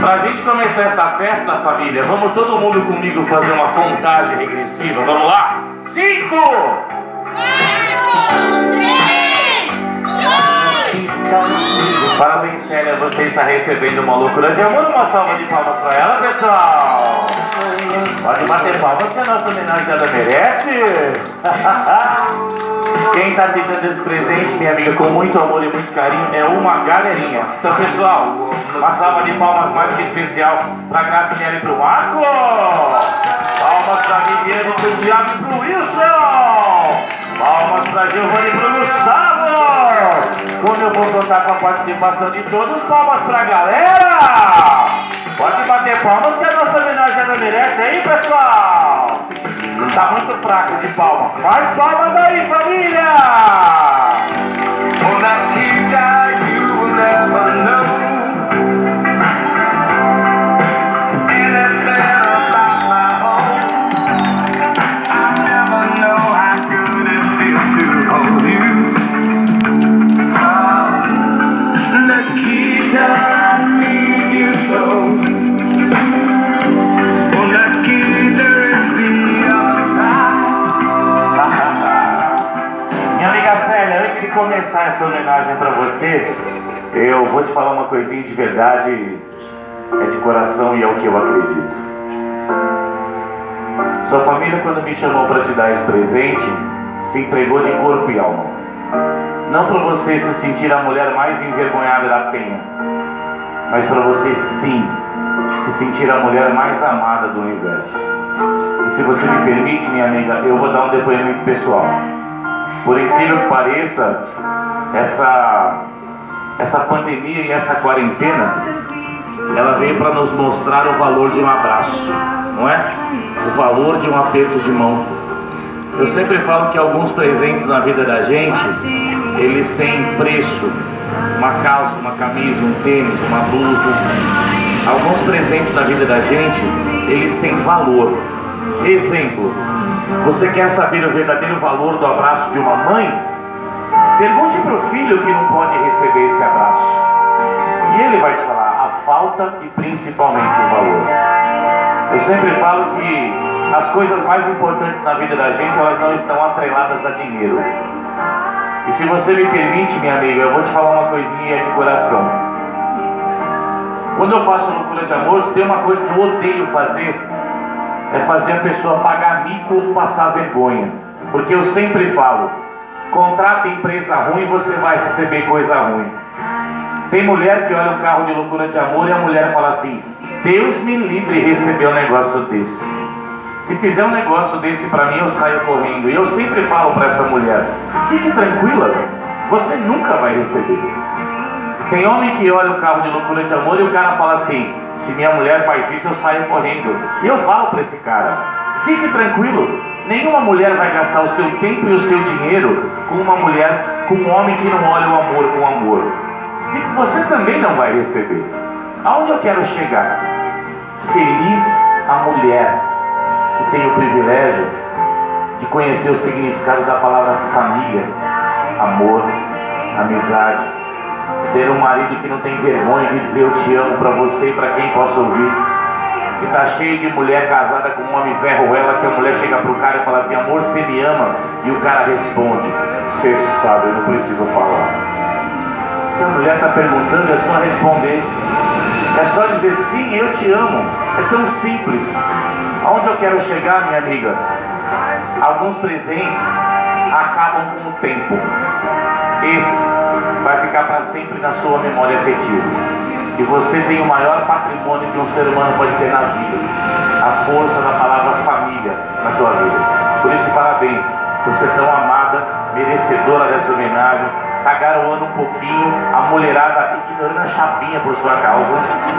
Pra gente começar essa festa, família, vamos todo mundo comigo fazer uma contagem regressiva. Vamos lá? Cinco! Quatro, três, dois, Parabéns, Célia, você está recebendo uma loucura de amor. Uma salva de palmas pra ela, pessoal. Pode bater palmas que a nossa homenageada merece. Quem está te dando esse presente, minha amiga, com muito amor e muito carinho, é uma galerinha. Então, pessoal, uma salva de palmas mais que especial pra Gracinela e pro Marco. Palmas pra Viviane, pro Thiago e pro Wilson. Palmas pra Giovanni e pro Gustavo. Como eu vou contar com a participação de todos, palmas pra galera. Pode bater palmas que a nossa homenageada merece aí, pessoal. Tá muito fraco de palma. Mais palmas aí, família! On eu vou te falar uma coisinha de verdade, é de coração e é o que eu acredito. Sua família, quando me chamou para te dar esse presente, se entregou de corpo e alma. Não para você se sentir a mulher mais envergonhada da penha, mas para você sim se sentir a mulher mais amada do universo. E se você me permite, minha amiga, eu vou dar um depoimento pessoal. Por incrível que pareça, essa, essa pandemia e essa quarentena, ela veio para nos mostrar o valor de um abraço, não é? O valor de um aperto de mão. Eu sempre falo que alguns presentes na vida da gente, eles têm preço. Uma calça, uma camisa, um tênis, uma blusa. Alguns presentes na vida da gente, eles têm valor. Exemplo, você quer saber o verdadeiro valor do abraço de uma mãe? Pergunte para o filho que não pode receber esse abraço. E ele vai te falar a falta e principalmente o valor. Eu sempre falo que as coisas mais importantes na vida da gente, elas não estão atreladas a dinheiro. E se você me permite, minha amiga, eu vou te falar uma coisinha de coração. Quando eu faço loucura de amor, se tem uma coisa que eu odeio fazer, é fazer a pessoa pagar mico ou passar vergonha. Porque eu sempre falo, contrata empresa ruim, você vai receber coisa ruim. Tem mulher que olha um carro de loucura de amor e a mulher fala assim, Deus me livre receber um negócio desse. Se fizer um negócio desse pra mim, eu saio correndo. E eu sempre falo pra essa mulher, fique tranquila, você nunca vai receber. Tem homem que olha o carro de loucura de amor e o cara fala assim: se minha mulher faz isso, eu saio correndo. E eu falo para esse cara: fique tranquilo, nenhuma mulher vai gastar o seu tempo e o seu dinheiro com uma mulher, com um homem que não olha o amor com amor. E você também não vai receber. Aonde eu quero chegar? Feliz a mulher que tem o privilégio de conhecer o significado da palavra família, amor, amizade ter um marido que não tem vergonha de dizer eu te amo para você e para quem possa ouvir. Que tá cheio de mulher casada com uma miserruela que a mulher chega pro cara e fala assim, amor, você me ama? E o cara responde, você sabe, eu não preciso falar. Se a mulher tá perguntando, é só responder. É só dizer sim, eu te amo. É tão simples. Aonde eu quero chegar, minha amiga? Alguns presentes acabam com o tempo. Esse vai ficar para sempre na sua memória afetiva. E você tem o maior patrimônio que um ser humano pode ter na vida. A força da palavra família na tua vida. Por isso, parabéns por ser tão amada, merecedora dessa homenagem. Tá garoando um pouquinho, a mulherada ignorando a chapinha por sua causa.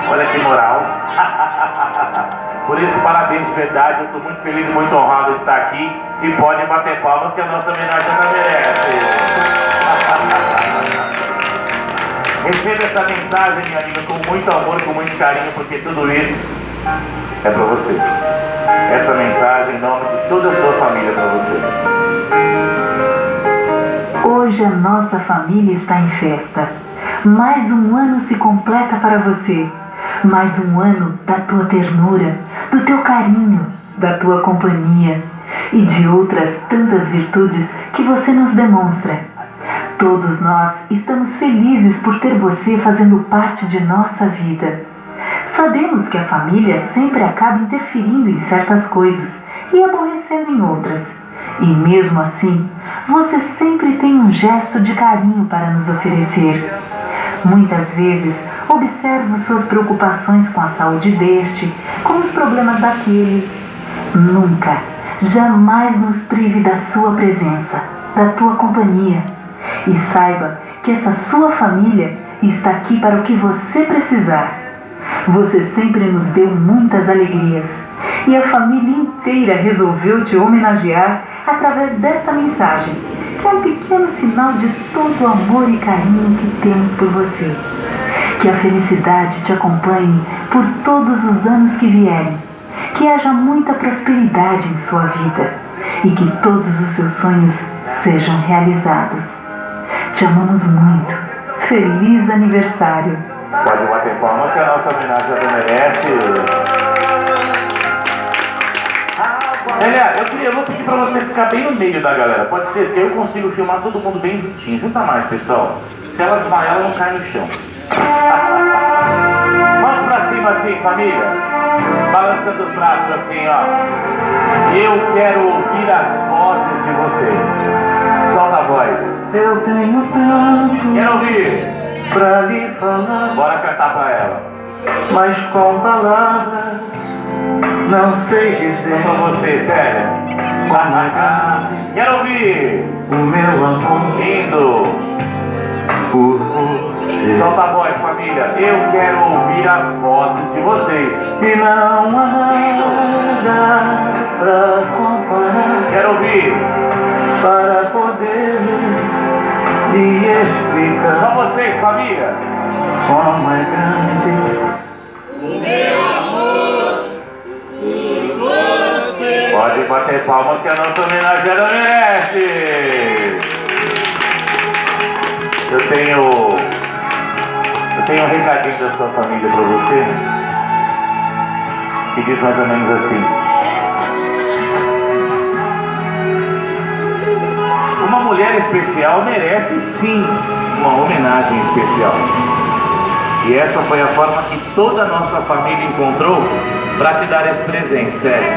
Olha que moral. por isso, parabéns de verdade. Eu estou muito feliz e muito honrado de estar aqui. E pode bater palmas que a nossa homenagem merece. Receba essa mensagem, minha amiga, com muito amor, com muito carinho, porque tudo isso é para você. Essa mensagem em nome de toda a sua família é para você. Hoje a nossa família está em festa. Mais um ano se completa para você. Mais um ano da tua ternura, do teu carinho, da tua companhia e de outras tantas virtudes que você nos demonstra. Todos nós estamos felizes por ter você fazendo parte de nossa vida. Sabemos que a família sempre acaba interferindo em certas coisas e aborrecendo em outras. E mesmo assim, você sempre tem um gesto de carinho para nos oferecer. Muitas vezes observo suas preocupações com a saúde deste, com os problemas daquele. Nunca, jamais nos prive da sua presença, da tua companhia. E saiba que essa sua família está aqui para o que você precisar. Você sempre nos deu muitas alegrias e a família inteira resolveu te homenagear através desta mensagem, que é um pequeno sinal de todo o amor e carinho que temos por você. Que a felicidade te acompanhe por todos os anos que vierem. Que haja muita prosperidade em sua vida e que todos os seus sonhos sejam realizados. Te amamos muito. Feliz aniversário! Pode bater palmas que a nossa homenagem já merece. Elia, eu, queria, eu vou pedir pra você ficar bem no meio da galera. Pode ser que eu consigo filmar todo mundo bem juntinho. Junta mais, pessoal. Se elas desmaiar, elas não caem no chão. Mãos pra cima assim, família. Balançando os braços assim, ó. Eu quero ouvir as vozes de vocês. Solta a voz. Eu tenho tanto Quero ouvir. pra lhe falar, Bora cantar pra ela. mas com palavras não sei dizer Só pra você, sério. grande Quero ouvir. o meu amor Lindo. por você. Solta a voz, família. Eu quero ouvir as vozes de vocês. E não há nada pra comparar Quero ouvir. Para poder lhe Só explicar vocês, família. como é grande Pode bater palmas que a nossa homenageada merece. Eu tenho. Eu tenho um recadinho da sua família pra você. Que diz mais ou menos assim. Mulher especial merece sim uma homenagem especial. E essa foi a forma que toda a nossa família encontrou para te dar esse presente, sério.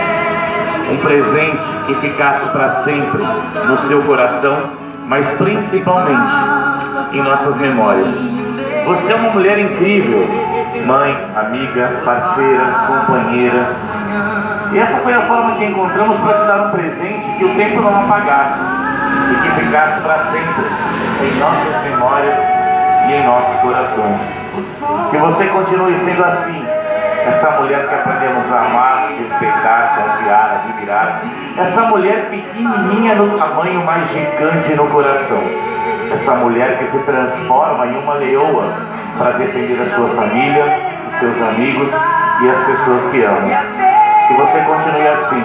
Um presente que ficasse para sempre no seu coração, mas principalmente em nossas memórias. Você é uma mulher incrível, mãe, amiga, parceira, companheira. E essa foi a forma que encontramos para te dar um presente que o tempo não apagasse e que ficasse para sempre em nossas memórias e em nossos corações. Que você continue sendo assim, essa mulher que aprendemos a amar, respeitar, confiar, admirar. Essa mulher pequenininha no tamanho, mas gigante no coração. Essa mulher que se transforma em uma leoa para defender a sua família, os seus amigos e as pessoas que amam. Que você continue assim.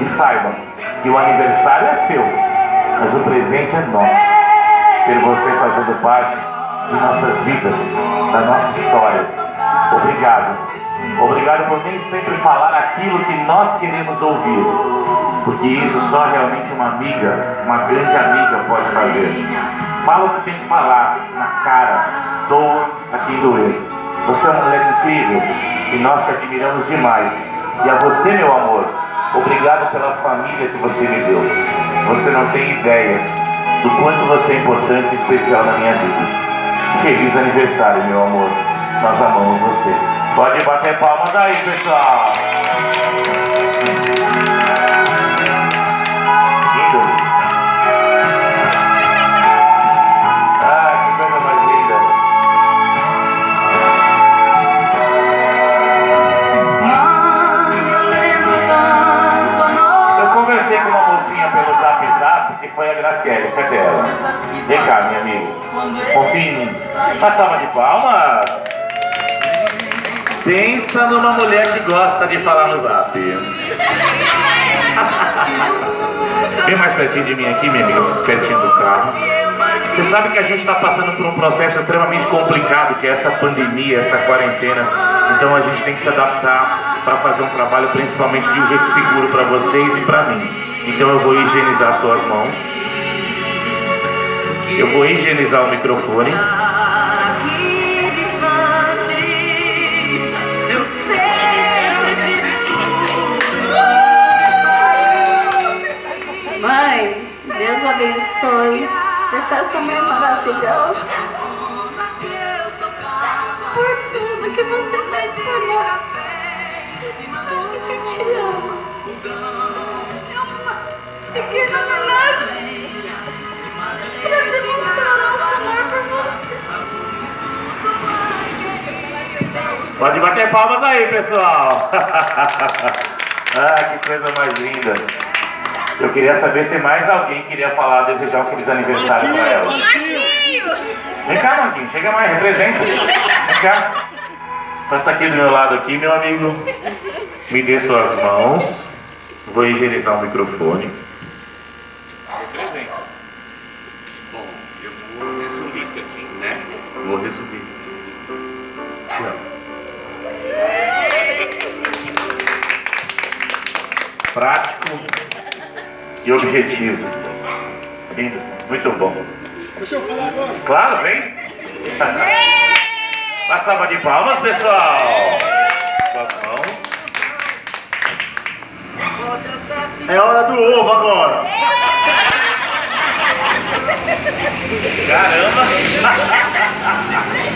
E saiba que o aniversário é seu, mas o presente é nosso. Ter você fazendo parte de nossas vidas, da nossa história. Obrigado. Obrigado por nem sempre falar aquilo que nós queremos ouvir. Porque isso só realmente uma amiga, uma grande amiga pode fazer. Fala o que tem que falar, na cara, doa a quem doer. Você é uma mulher incrível e nós te admiramos demais. E a você, meu amor, obrigado pela família que você me deu. Você não tem ideia do quanto você é importante e especial na minha vida. Feliz aniversário, meu amor. Nós amamos você. Pode bater palmas aí, pessoal. Confia em. Uma salva de palmas. Pensa numa mulher que gosta de falar no zap. Bem mais pertinho de mim aqui, minha amiga, pertinho do carro. Você sabe que a gente está passando por um processo extremamente complicado, que é essa pandemia, essa quarentena. Então a gente tem que se adaptar para fazer um trabalho, principalmente de um jeito seguro para vocês e para mim. Então eu vou higienizar suas mãos. Eu vou higienizar o microfone. Mãe, Deus abençoe. Essa mãe maravilhosa. Pode bater palmas aí, pessoal. ah, que coisa mais linda. Eu queria saber se mais alguém queria falar, desejar um feliz aniversário para ela. Vem cá, Marquinhos, chega mais, representa. Vem cá. Mas tá aqui do meu lado aqui, meu amigo. Me dê suas mãos. Vou higienizar o microfone. Representa. Bom, eu vou resumir isso aqui, né? Vou resumir. Prático e objetivo. Lindo, muito bom. Deixa eu falar agora. Claro, vem. Uma salva de palmas, pessoal. É hora do ovo agora. Caramba!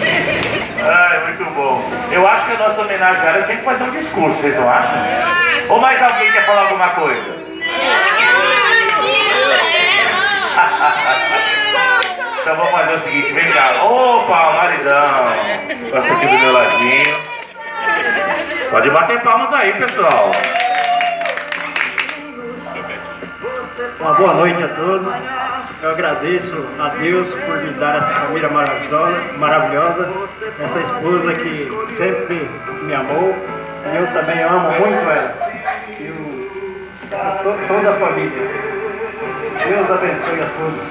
Ai, muito bom. Eu acho que a nossa homenageada tinha que fazer um discurso, vocês não acham? Ou mais alguém quer falar alguma coisa? Então vamos fazer o seguinte, vem cá. Opa, o maridão. Gosta aqui do meu ladinho. Pode bater palmas aí, pessoal. Uma boa noite a todos. Eu agradeço a Deus por me dar essa família maravilhosa, maravilhosa, essa esposa que sempre me amou. E eu também amo muito ela. E o- to- toda a família. Deus abençoe a todos.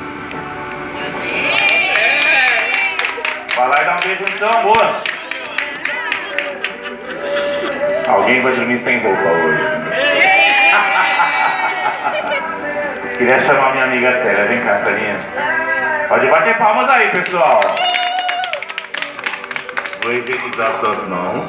Vai lá e dá um beijo seu amor. Alguém vai dormir sem roupa hoje. Queria chamar minha amiga Célia. Vem cá, Celinha. Pode bater palmas aí, pessoal. Vou higienizar suas mãos.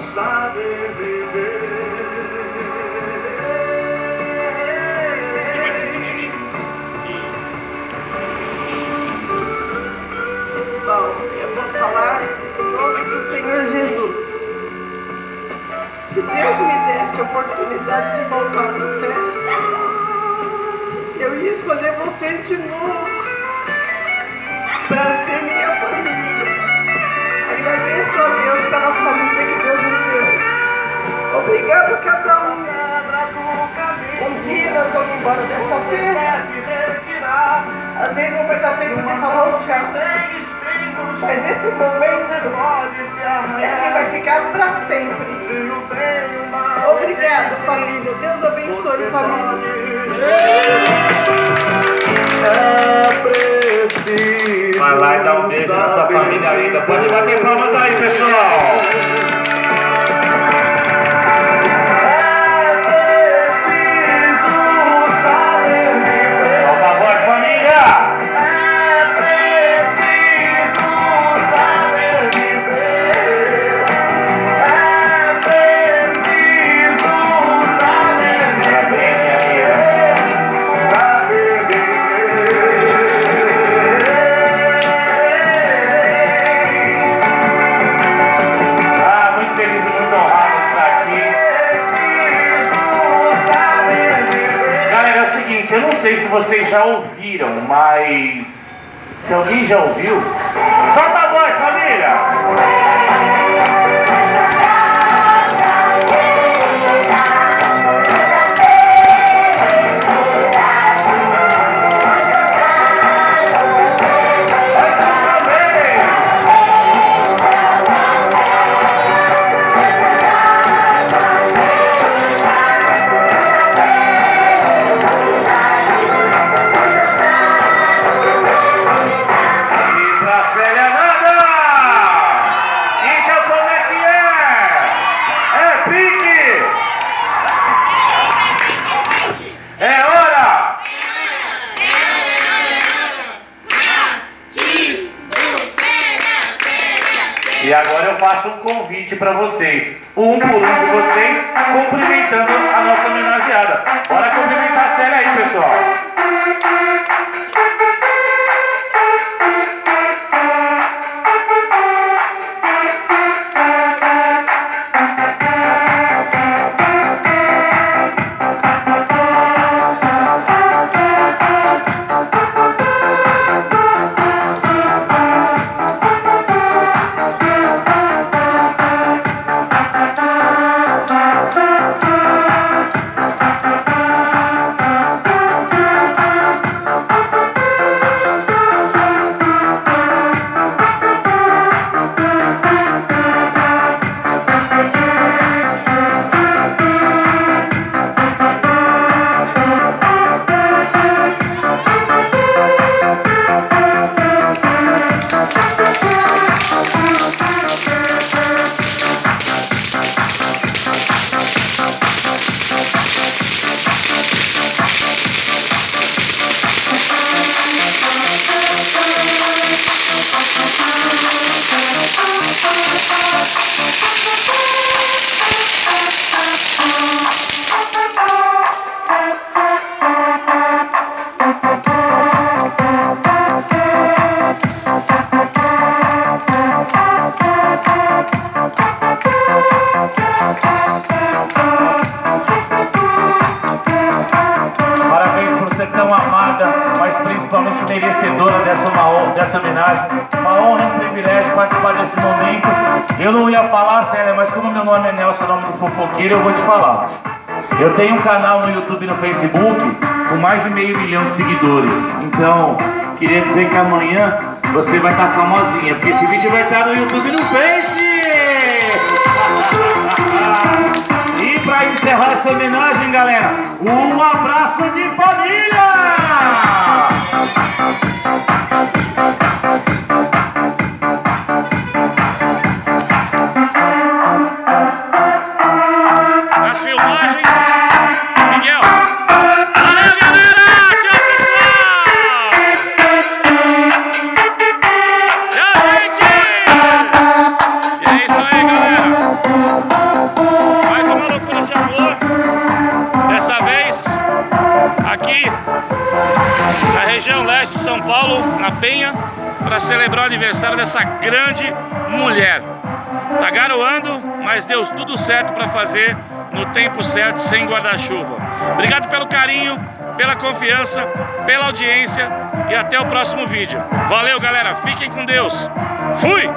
Bom, eu vou falar em nome do Senhor Jesus. Se Deus me desse a oportunidade de voltar no tempo, escolher vocês de novo para ser minha família. Agradeço a Deus pela família que Deus me deu. Obrigado cada um. Um dia nós vamos embora dessa terra. Às vezes não vai dar tempo de falar o tchau. Mas esse momento é que vai ficar para sempre. Obrigado, família. Deus abençoe, família. Vai lá e dá um beijo nessa família linda. Pode bater palmas aí, pessoal. Sei se vocês já ouviram, mas se alguém já ouviu, solta a voz, família! Para vocês. Um meu nome é Nelson, nome do fofoqueiro, eu vou te falar. Eu tenho um canal no YouTube e no Facebook com mais de meio milhão de seguidores. Então, queria dizer que amanhã você vai estar famosinha, porque esse vídeo vai estar no YouTube e no Face! E para encerrar essa homenagem, galera, um abraço de família! Na Penha, para celebrar o aniversário dessa grande mulher. Tá garoando, mas deu tudo certo para fazer no tempo certo, sem guarda-chuva. Obrigado pelo carinho, pela confiança, pela audiência e até o próximo vídeo. Valeu, galera. Fiquem com Deus. Fui!